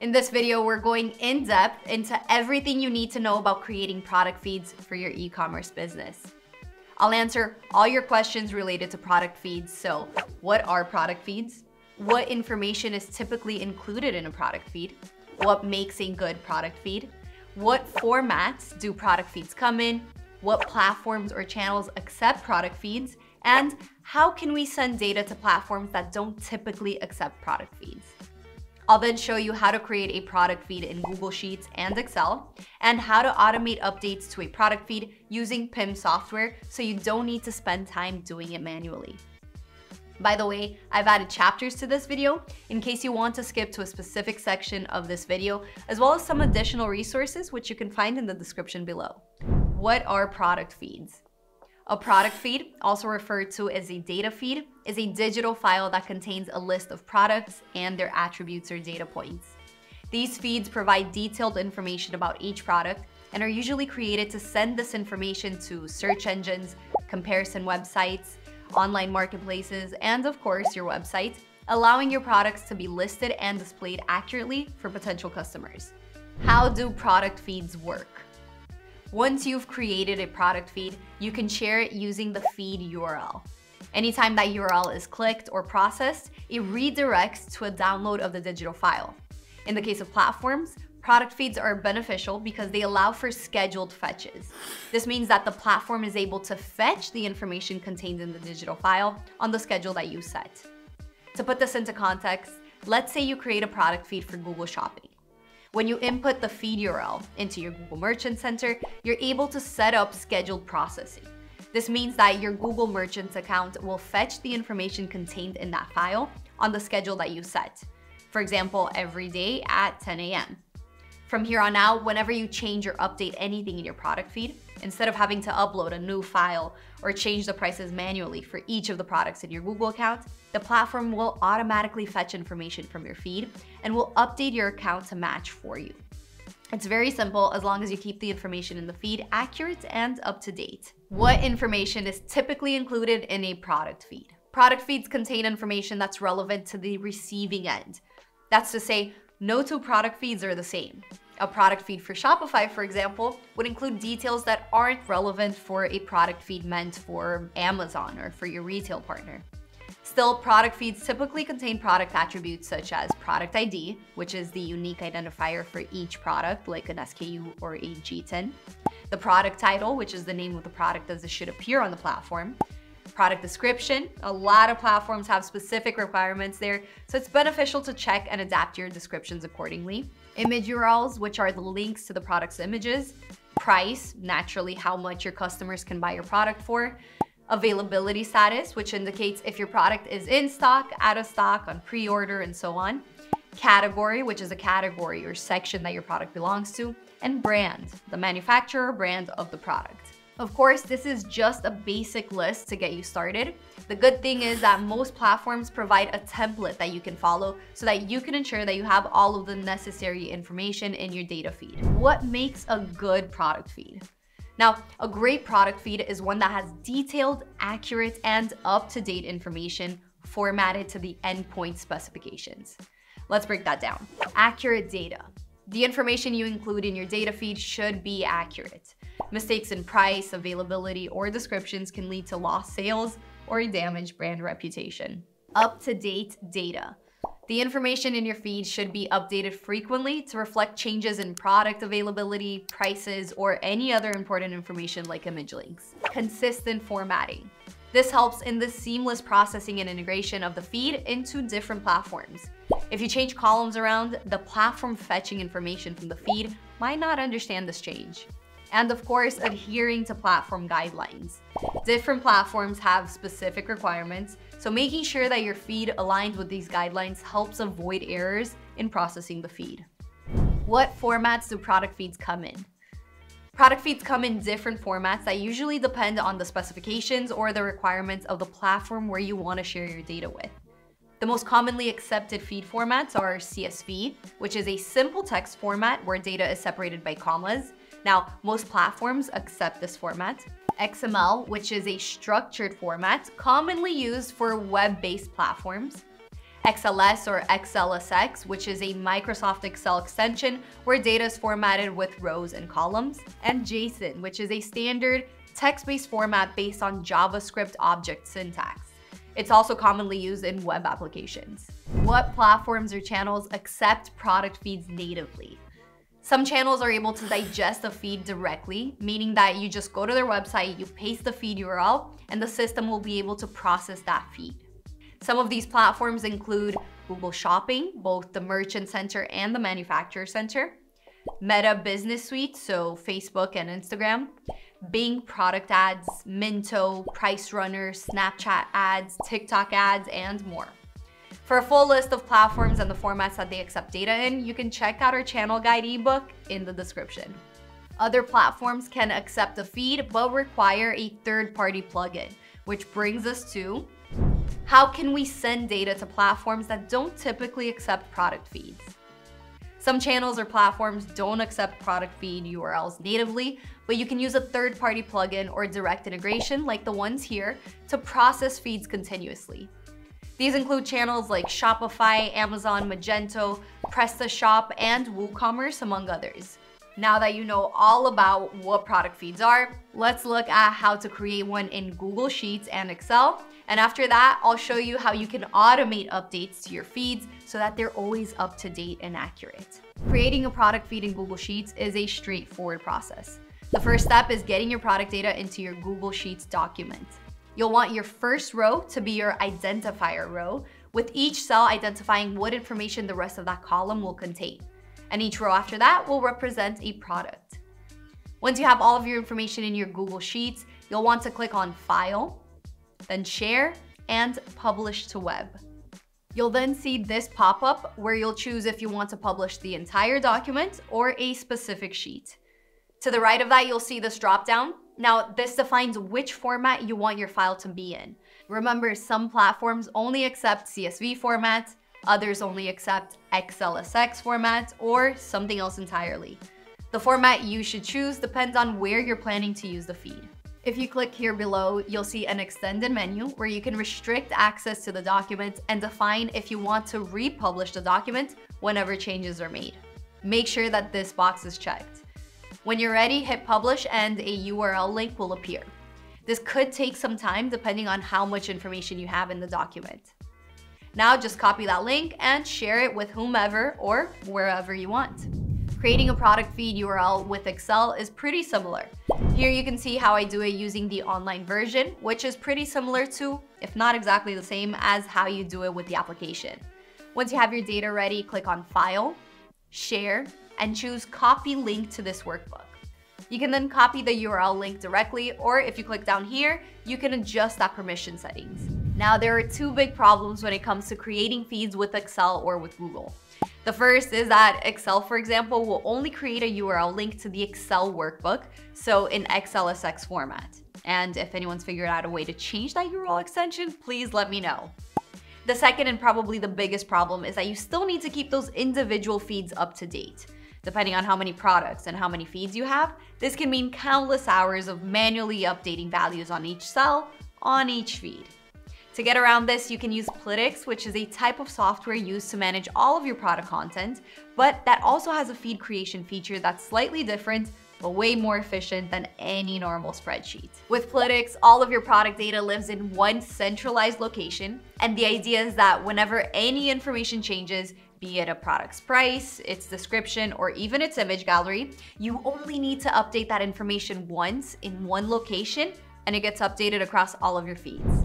In this video, we're going in depth into everything you need to know about creating product feeds for your e-commerce business. I'll answer all your questions related to product feeds. So what are product feeds? What information is typically included in a product feed? What makes a good product feed? What formats do product feeds come in? What platforms or channels accept product feeds? And how can we send data to platforms that don't typically accept product feeds? I'll then show you how to create a product feed in Google Sheets and Excel, and how to automate updates to a product feed using PIM software so you don't need to spend time doing it manually. By the way, I've added chapters to this video in case you want to skip to a specific section of this video, as well as some additional resources which you can find in the description below. What are product feeds? A product feed, also referred to as a data feed, is a digital file that contains a list of products and their attributes or data points. These feeds provide detailed information about each product and are usually created to send this information to search engines, comparison websites, online marketplaces, and of course your website, allowing your products to be listed and displayed accurately for potential customers. How do product feeds work? Once you've created a product feed, you can share it using the feed URL. Anytime that URL is clicked or processed, it redirects to a download of the digital file. In the case of platforms, product feeds are beneficial because they allow for scheduled fetches. This means that the platform is able to fetch the information contained in the digital file on the schedule that you set. To put this into context, let's say you create a product feed for Google Shopping. When you input the feed URL into your Google Merchant Center, you're able to set up scheduled processing. This means that your Google Merchants account will fetch the information contained in that file on the schedule that you set. For example, every day at 10 a.m. From here on out, whenever you change or update anything in your product feed, instead of having to upload a new file or change the prices manually for each of the products in your Google account, the platform will automatically fetch information from your feed and will update your account to match for you. It's very simple as long as you keep the information in the feed accurate and up to date. What information is typically included in a product feed? Product feeds contain information that's relevant to the receiving end. That's to say, no two product feeds are the same. A product feed for Shopify, for example, would include details that aren't relevant for a product feed meant for Amazon or for your retail partner. Still, product feeds typically contain product attributes such as product ID, which is the unique identifier for each product, like an SKU or a GTIN, the product title, which is the name of the product as it should appear on the platform, Product description, a lot of platforms have specific requirements there, so it's beneficial to check and adapt your descriptions accordingly. Image URLs, which are the links to the product's images. Price, naturally how much your customers can buy your product for. Availability status, which indicates if your product is in stock, out of stock, on pre-order, and so on. Category, which is a category or section that your product belongs to. And brand, the manufacturer brand of the product. Of course, this is just a basic list to get you started. The good thing is that most platforms provide a template that you can follow so that you can ensure that you have all of the necessary information in your data feed. What makes a good product feed? Now, a great product feed is one that has detailed, accurate, and up-to-date information formatted to the endpoint specifications. Let's break that down. Accurate data. The information you include in your data feed should be accurate. Mistakes in price, availability, or descriptions can lead to lost sales or a damaged brand reputation. Up-to-date data. The information in your feed should be updated frequently to reflect changes in product availability, prices, or any other important information like image links. Consistent formatting. This helps in the seamless processing and integration of the feed into different platforms. If you change columns around, the platform fetching information from the feed might not understand this change and of course, adhering to platform guidelines. Different platforms have specific requirements, so making sure that your feed aligns with these guidelines helps avoid errors in processing the feed. What formats do product feeds come in? Product feeds come in different formats that usually depend on the specifications or the requirements of the platform where you want to share your data with. The most commonly accepted feed formats are CSV, which is a simple text format where data is separated by commas, now, most platforms accept this format. XML, which is a structured format commonly used for web-based platforms. XLS or XLSX, which is a Microsoft Excel extension where data is formatted with rows and columns, and JSON, which is a standard text-based format based on JavaScript object syntax. It's also commonly used in web applications. What platforms or channels accept product feeds natively? Some channels are able to digest a feed directly, meaning that you just go to their website, you paste the feed URL, and the system will be able to process that feed. Some of these platforms include Google Shopping, both the Merchant Center and the Manufacturer Center, Meta Business Suite, so Facebook and Instagram, Bing product ads, Miinto, Price Runner, Snapchat ads, TikTok ads, and more. For a full list of platforms and the formats that they accept data in, you can check out our channel guide ebook in the description. Other platforms can accept a feed but require a third-party plugin, which brings us to how can we send data to platforms that don't typically accept product feeds? Some channels or platforms don't accept product feed URLs natively, but you can use a third-party plugin or direct integration like the ones here to process feeds continuously. These include channels like Shopify, Amazon, Magento, PrestaShop, and WooCommerce, among others. Now that you know all about what product feeds are, let's look at how to create one in Google Sheets and Excel. And after that, I'll show you how you can automate updates to your feeds so that they're always up to date and accurate. Creating a product feed in Google Sheets is a straightforward process. The first step is getting your product data into your Google Sheets document. You'll want your first row to be your identifier row, with each cell identifying what information the rest of that column will contain and each row after that will represent a product. Once you have all of your information in your Google Sheets, you'll want to click on File, then Share, and Publish to Web. You'll then see this pop up where you'll choose if you want to publish the entire document or a specific sheet. To the right of that, you'll see this drop down. Now, this defines which format you want your file to be in. Remember, some platforms only accept CSV format, Others only accept XLSX formats or something else entirely. The format you should choose depends on where you're planning to use the feed. If you click here below, you'll see an extended menu where you can restrict access to the document and define if you want to republish the document whenever changes are made. Make sure that this box is checked. When you're ready, hit publish and a URL link will appear. This could take some time depending on how much information you have in the document. Now just copy that link and share it with whomever or wherever you want. Creating a product feed URL with Excel is pretty similar. Here you can see how I do it using the online version, which is pretty similar to, if not exactly the same, as how you do it with the application. Once you have your data ready, click on File, Share, and choose Copy Link to this workbook. You can then copy the URL link directly, or if you click down here, you can adjust that permission settings. Now, there are two big problems when it comes to creating feeds with Excel or with Google. The first is that Excel, for example, will only create a URL link to the Excel workbook, so in XLSX format. And if anyone's figured out a way to change that URL extension, please let me know. The second and probably the biggest problem is that you still need to keep those individual feeds up to date. Depending on how many products and how many feeds you have, this can mean countless hours of manually updating values on each cell on each feed. To get around this, you can use Plytix, which is a type of software used to manage all of your product content, but that also has a feed creation feature that's slightly different but way more efficient than any normal spreadsheet. With Plytix, all of your product data lives in one centralized location, and the idea is that whenever any information changes, be it a product's price, its description, or even its image gallery, you only need to update that information once in one location, and it gets updated across all of your feeds.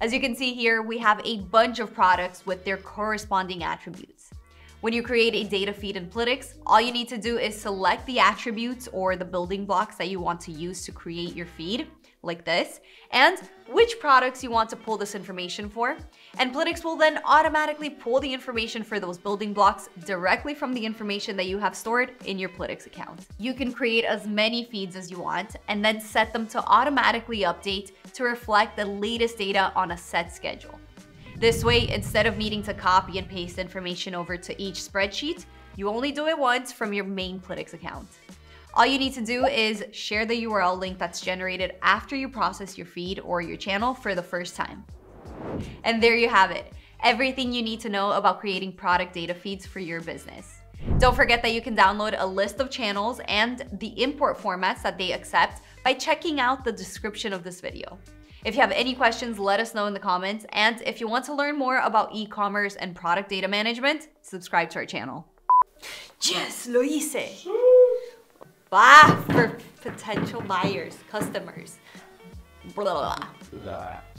As you can see here, we have a bunch of products with their corresponding attributes. When you create a data feed in Plytix, all you need to do is select the attributes or the building blocks that you want to use to create your feed like this, and which products you want to pull this information for. And Plytix will then automatically pull the information for those building blocks directly from the information that you have stored in your Plytix account. You can create as many feeds as you want and then set them to automatically update to reflect the latest data on a set schedule. This way, instead of needing to copy and paste information over to each spreadsheet, you only do it once from your main Plytix account. All you need to do is share the URL link that's generated after you process your feed or your channel for the first time. And there you have it. everything you need to know about creating product data feeds for your business. Don't forget that you can download a list of channels and the import formats that they accept by checking out the description of this video. If you have any questions, let us know in the comments. And if you want to learn more about e-commerce and product data management, subscribe to our channel. Yes, lo hice. For potential buyers, customers. Blah, blah.